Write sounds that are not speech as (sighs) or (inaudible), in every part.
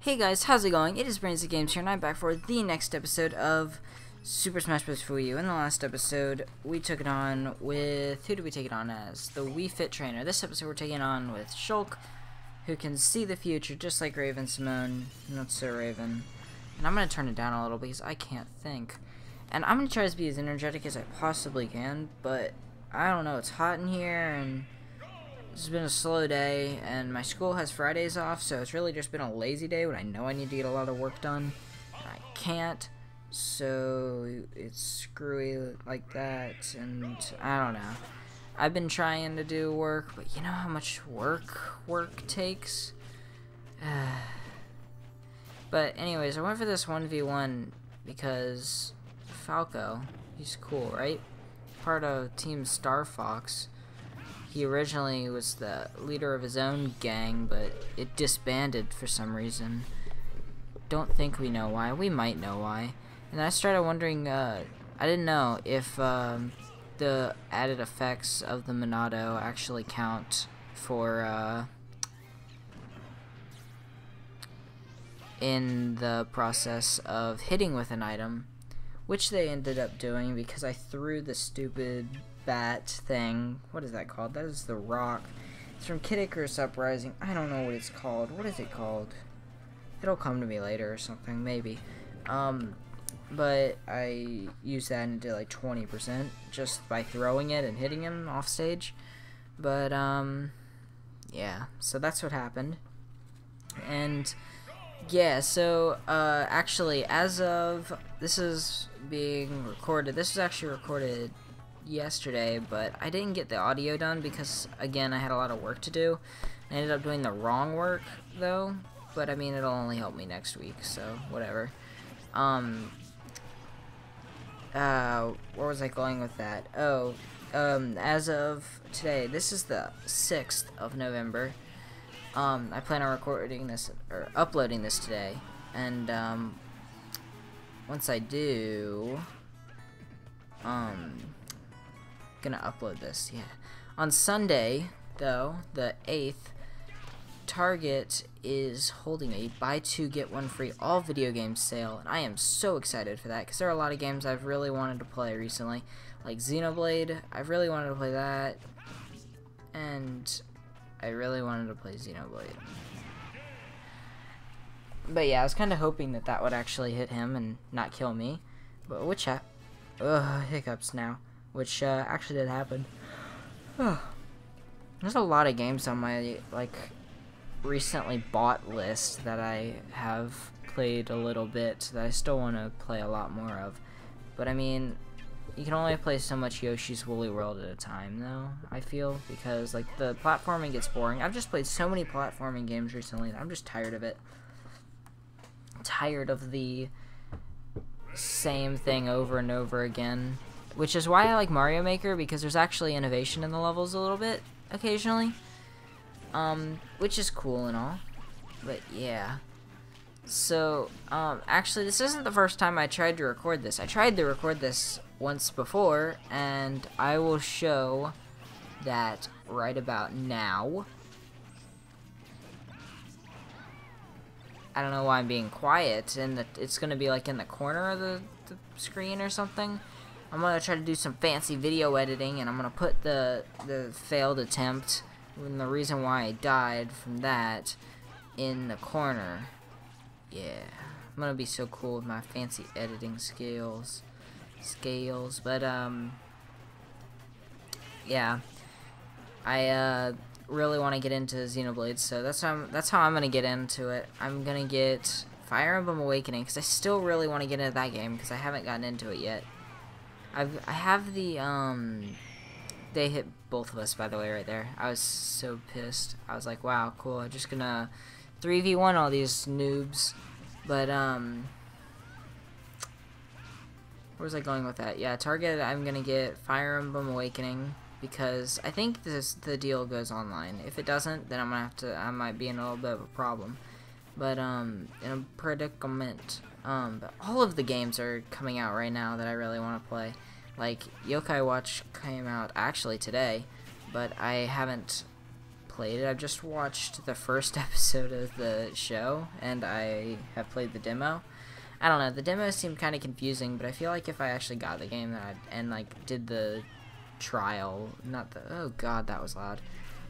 Hey guys, how's it going? It is Brains of Games here, and I'm back for the next episode of Super Smash Bros. for Wii U. In the last episode, we took it on with... Who did we take it on as? The Wii Fit Trainer. This episode, we're taking on with Shulk, who can see the future, just like Raven-Symoné. Not so Raven. And I'm going to turn it down a little because I can't think. And I'm going to try to be as energetic as I possibly can, but I don't know, it's hot in here, and... It's been a slow day, and my school has Fridays off, so it's really just been a lazy day when I know I need to get a lot of work done, I can't, so it's screwy like that, and I don't know. I've been trying to do work, but you know how much work work takes? (sighs) but anyways, I went for this 1v1 because Falco, he's cool, right? Part of Team Star Fox he originally was the leader of his own gang, but it disbanded for some reason. Don't think we know why. We might know why. And I started wondering, uh, I didn't know if um, the added effects of the Monado actually count for uh, in the process of hitting with an item, which they ended up doing because I threw the stupid bat thing. What is that called? That is the rock. It's from Kid Icarus Uprising. I don't know what it's called. What is it called? It'll come to me later or something, maybe. Um, but I used that and did like 20% just by throwing it and hitting him off stage. But, um, yeah, so that's what happened. And, yeah, so, uh, actually, as of, this is being recorded, this is actually recorded yesterday, but I didn't get the audio done because, again, I had a lot of work to do. I ended up doing the wrong work, though, but I mean, it'll only help me next week, so whatever. Um, uh, where was I going with that? Oh, um, as of today, this is the 6th of November. Um, I plan on recording this, or uploading this today, and, um, once I do, um, gonna upload this, yeah. On Sunday, though, the 8th, Target is holding a buy two get one free all video games sale, and I am so excited for that because there are a lot of games I've really wanted to play recently, like Xenoblade. I've really wanted to play that, and I really wanted to play Xenoblade. But yeah, I was kind of hoping that that would actually hit him and not kill me, but which ha ugh hiccups now which uh, actually did happen. There's a lot of games on my like recently bought list that I have played a little bit that I still want to play a lot more of. But I mean, you can only play so much Yoshi's Woolly World at a time though, I feel, because like the platforming gets boring. I've just played so many platforming games recently I'm just tired of it. Tired of the same thing over and over again which is why I like Mario Maker, because there's actually innovation in the levels a little bit, occasionally. Um, which is cool and all. But, yeah. So, um, actually, this isn't the first time I tried to record this. I tried to record this once before, and I will show that right about now. I don't know why I'm being quiet, and it's going to be like in the corner of the, the screen or something. I'm gonna try to do some fancy video editing and I'm gonna put the the failed attempt and the reason why I died from that in the corner. Yeah I'm gonna be so cool with my fancy editing skills scales but um yeah. I uh really want to get into Xenoblade so that's how I'm, that's how I'm gonna get into it. I'm gonna get Fire Emblem Awakening because I still really want to get into that game because I haven't gotten into it yet I've I have the um they hit both of us by the way right there. I was so pissed. I was like, wow, cool. I'm just gonna 3v1 all these noobs. But um where was I going with that? Yeah, target I'm gonna get Fire Emblem Awakening because I think this the deal goes online. If it doesn't, then I'm gonna have to I might be in a little bit of a problem. But um in a predicament. Um, but all of the games are coming out right now that I really want to play. Like, Yokai Watch came out actually today, but I haven't played it. I've just watched the first (laughs) episode of the show, and I have played the demo. I don't know. The demo seemed kind of confusing, but I feel like if I actually got the game and, and like did the trial, not the oh god, that was loud.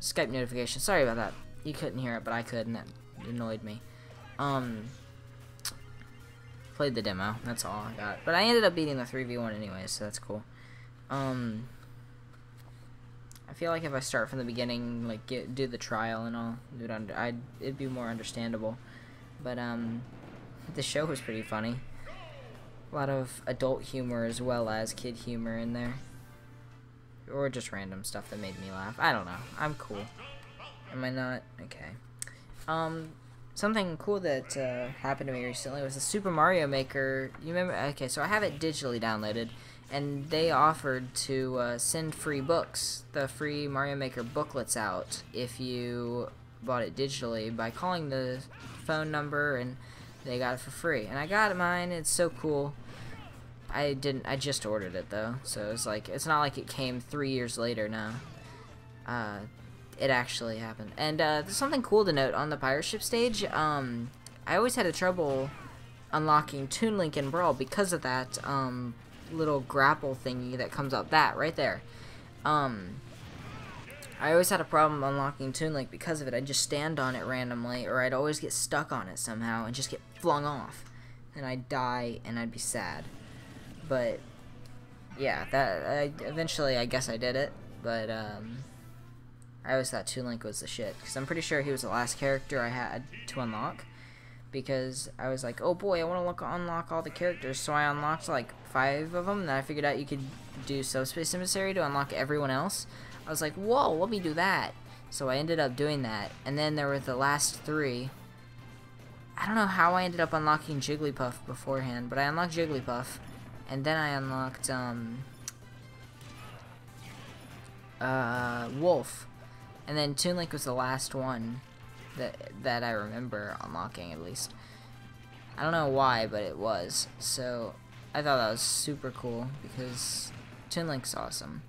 Skype notification. Sorry about that. You couldn't hear it, but I could, and that annoyed me. Um, played the demo. That's all I got. But I ended up beating the 3v1 anyway, so that's cool. Um, I feel like if I start from the beginning, like get do the trial and all, do it under, I'd it'd be more understandable. But um, the show was pretty funny. A lot of adult humor as well as kid humor in there. Or just random stuff that made me laugh. I don't know. I'm cool. Am I not? Okay. Um, something cool that uh, happened to me recently was the Super Mario Maker. You remember? Okay, so I have it digitally downloaded, and they offered to uh, send free books, the free Mario Maker booklets out if you bought it digitally by calling the phone number and they got it for free. And I got mine. It's so cool. I didn't. I just ordered it though, so it's like it's not like it came three years later. No, uh, it actually happened. And uh, there's something cool to note on the pirate ship stage. Um, I always had a trouble unlocking Toon Link and Brawl because of that um, little grapple thingy that comes up. That right there. Um, I always had a problem unlocking Toon Link because of it. I'd just stand on it randomly, or I'd always get stuck on it somehow and just get flung off. And I'd die, and I'd be sad. But yeah, that I eventually I guess I did it, but um, I always thought Toon Link was the shit because I'm pretty sure he was the last character I had to unlock because I was like, oh boy, I want to unlock all the characters, so I unlocked like five of them. And then I figured out you could do Subspace Emissary to unlock everyone else. I was like, whoa, let me do that. So I ended up doing that, and then there were the last three. I don't know how I ended up unlocking Jigglypuff beforehand, but I unlocked Jigglypuff and then I unlocked, um, uh, Wolf. And then Toon Link was the last one that, that I remember unlocking, at least. I don't know why, but it was. So, I thought that was super cool, because Toon Link's awesome.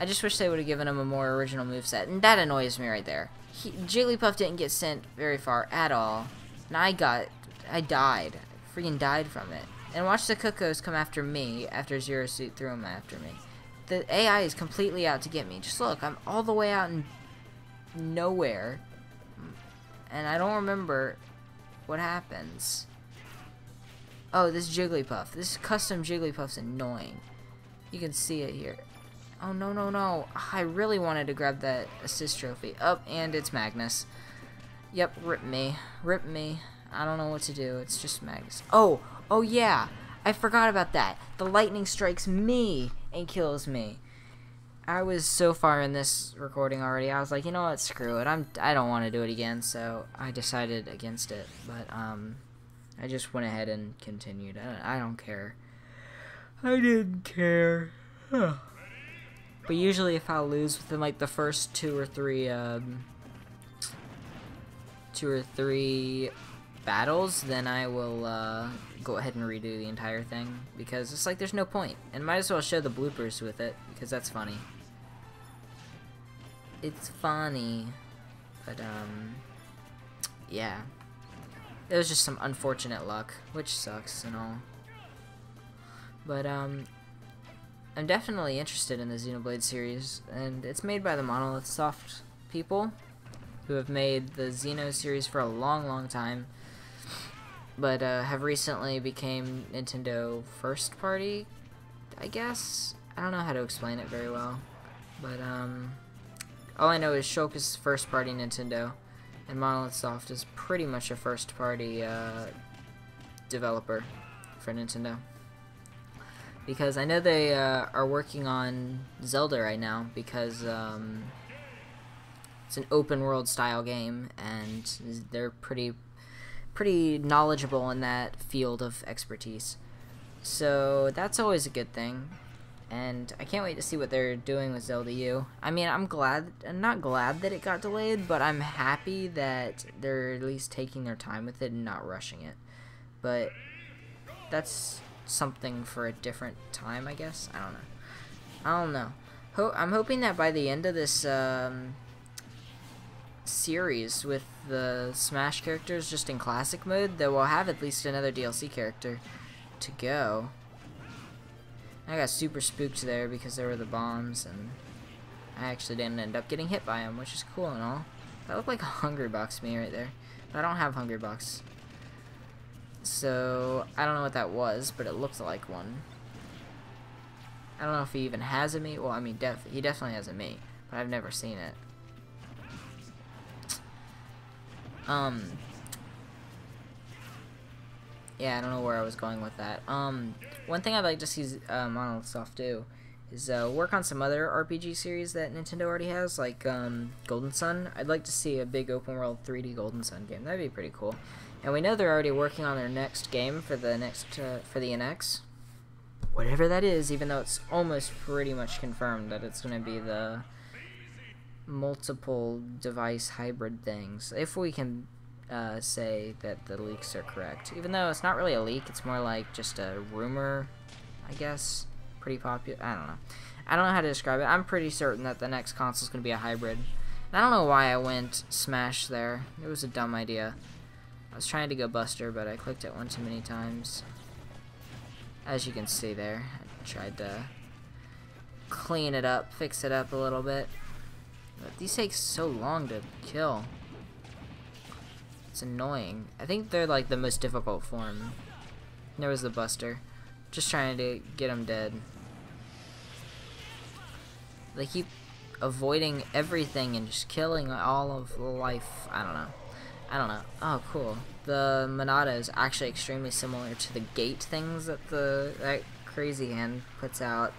I just wish they would have given him a more original moveset, and that annoys me right there. He, Jigglypuff didn't get sent very far at all, and I got, I died. Freaking died from it. And watch the Cuccos come after me after Zero Suit threw him after me. The AI is completely out to get me. Just look, I'm all the way out in nowhere. And I don't remember what happens. Oh, this Jigglypuff. This custom Jigglypuff's annoying. You can see it here. Oh, no, no, no. I really wanted to grab that assist trophy. Up, oh, and it's Magnus. Yep, rip me. Rip me. I don't know what to do. It's just Magnus. Oh, Oh yeah, I forgot about that. The lightning strikes me and kills me. I was so far in this recording already. I was like, you know what, screw it. I'm I don't want to do it again, so I decided against it. But um, I just went ahead and continued. I, I don't care. I didn't care. Huh. But usually, if I lose within like the first two or three um, two or three battles, then I will uh, go ahead and redo the entire thing because it's like there's no point and might as well show the bloopers with it because that's funny. It's funny but um yeah. It was just some unfortunate luck which sucks and all. But um I'm definitely interested in the Xenoblade series and it's made by the Monolith Soft people who have made the Xeno series for a long long time but uh, have recently became Nintendo first party, I guess. I don't know how to explain it very well, but um, all I know is Shulk is first party Nintendo, and Monolith Soft is pretty much a first party uh, developer for Nintendo. Because I know they uh, are working on Zelda right now because um, it's an open world style game and they're pretty pretty knowledgeable in that field of expertise. So that's always a good thing. And I can't wait to see what they're doing with Zelda U. I mean, I'm glad, not glad that it got delayed, but I'm happy that they're at least taking their time with it and not rushing it. But that's something for a different time, I guess. I don't know. I don't know. Ho I'm hoping that by the end of this um, series with the Smash characters just in classic mode, that we'll have at least another DLC character to go. I got super spooked there because there were the bombs, and I actually didn't end up getting hit by them, which is cool and all. That looked like a Hungrybox Mii right there. But I don't have Hungrybox. So, I don't know what that was, but it looked like one. I don't know if he even has a Mii. Well, I mean, def he definitely has a Mii, but I've never seen it. Um. Yeah, I don't know where I was going with that. Um, one thing I'd like to see uh, Monolith Soft do is uh, work on some other RPG series that Nintendo already has, like um, Golden Sun. I'd like to see a big open world 3D Golden Sun game. That'd be pretty cool. And we know they're already working on their next game for the next uh, for the NX, whatever that is. Even though it's almost pretty much confirmed that it's going to be the multiple device hybrid things. If we can uh, say that the leaks are correct, even though it's not really a leak, it's more like just a rumor, I guess. Pretty popular. I don't know. I don't know how to describe it. I'm pretty certain that the next console is going to be a hybrid. And I don't know why I went Smash there. It was a dumb idea. I was trying to go Buster, but I clicked it one too many times. As you can see there, I tried to clean it up, fix it up a little bit. These take so long to kill. It's annoying. I think they're like the most difficult form. There was the Buster. Just trying to get him dead. They keep avoiding everything and just killing all of life. I don't know. I don't know. Oh, cool. The Monado is actually extremely similar to the gate things that the that crazy hand puts out.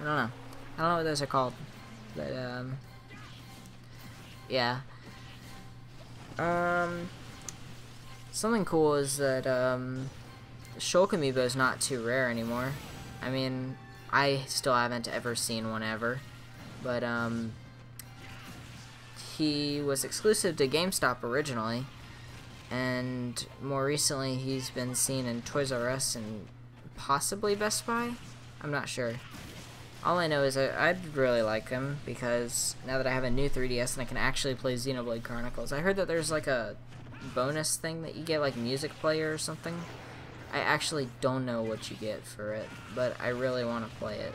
I don't know. I don't know what those are called. But, um... Yeah. Um... Something cool is that, um... Shulk Amiibo is not too rare anymore. I mean, I still haven't ever seen one ever. But, um he was exclusive to GameStop originally, and more recently he's been seen in Toys R Us and possibly Best Buy. I'm not sure. All I know is I, would really like him because now that I have a new 3DS and I can actually play Xenoblade Chronicles. I heard that there's like a bonus thing that you get, like music player or something. I actually don't know what you get for it, but I really want to play it,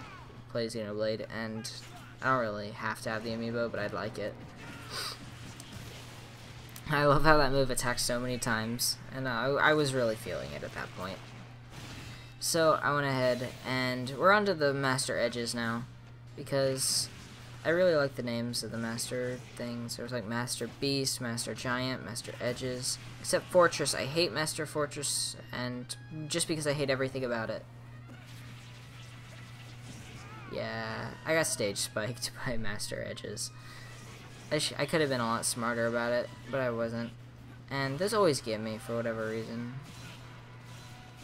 play Xenoblade, and I don't really have to have the amiibo, but I'd like it. I love how that move attacks so many times, and uh, I, I was really feeling it at that point. So I went ahead, and we're onto the Master Edges now, because I really like the names of the Master things. There's like Master Beast, Master Giant, Master Edges, except Fortress. I hate Master Fortress, and just because I hate everything about it. Yeah, I got stage spiked (laughs) by Master Edges. I, I could have been a lot smarter about it, but I wasn't. And those always get me for whatever reason.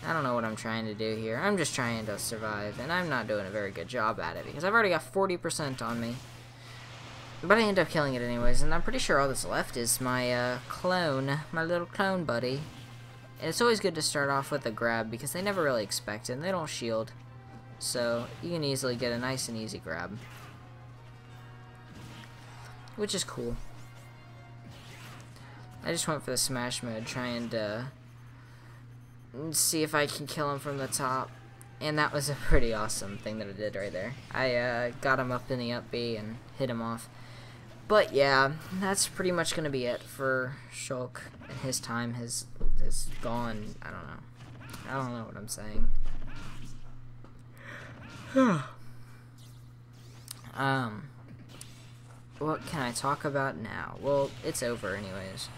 I don't know what I'm trying to do here. I'm just trying to survive, and I'm not doing a very good job at it, because I've already got 40% on me. But I end up killing it anyways, and I'm pretty sure all that's left is my uh, clone, my little clone buddy. And it's always good to start off with a grab, because they never really expect it, and they don't shield. So, you can easily get a nice and easy grab which is cool. I just went for the smash mode, trying to see if I can kill him from the top. And that was a pretty awesome thing that I did right there. I uh, got him up in the up B and hit him off. But yeah, that's pretty much going to be it for Shulk. His time has, has gone. I don't know. I don't know what I'm saying. (sighs) um, what can I talk about now? Well, it's over anyways.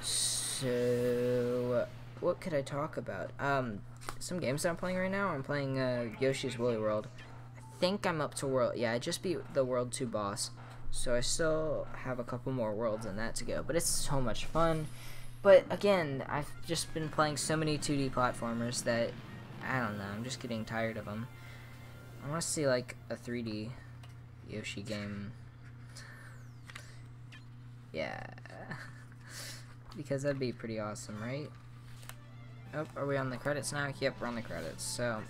So, what could I talk about? Um, some games that I'm playing right now. I'm playing uh, Yoshi's Woolly World. I think I'm up to world. Yeah, I just beat the World 2 boss. So I still have a couple more worlds in that to go. But it's so much fun. But again, I've just been playing so many 2D platformers that I don't know. I'm just getting tired of them. I want to see like a 3D Yoshi game yeah. (laughs) because that'd be pretty awesome, right? Oh, are we on the credits now? Yep, we're on the credits. So,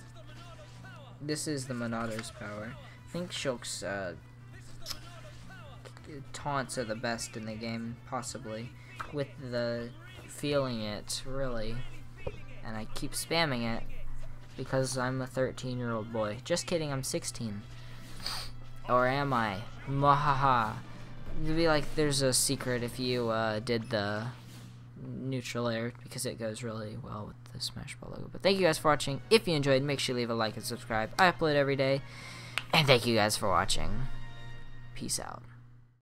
this is the Monado's power. I think Shulk's, uh, taunts are the best in the game, possibly. With the feeling it, really. And I keep spamming it because I'm a 13 year old boy. Just kidding, I'm 16. Or am I? Mwahaha. It'd be like there's a secret if you uh, did the neutral air because it goes really well with the Smash Ball logo. But thank you guys for watching. If you enjoyed, make sure you leave a like and subscribe. I upload every day. And thank you guys for watching. Peace out.